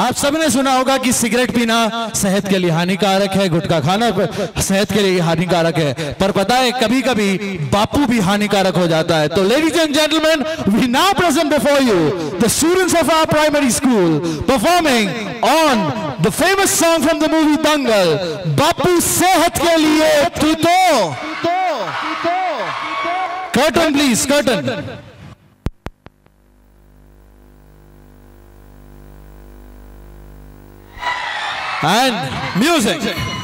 आप सबने सुना होगा कि सिगरेट पीना सेहत के लिए हानिकारक है, गुटखा खाना सेहत के लिए हानिकारक है। पर पता है कभी कभी बापू भी हानिकारक हो जाता है। तो ladies and gentleman we now present before you the students of our primary school performing on the famous song from the movie Dangal बापू सेहत के लिए तू तो curtain please curtain and music.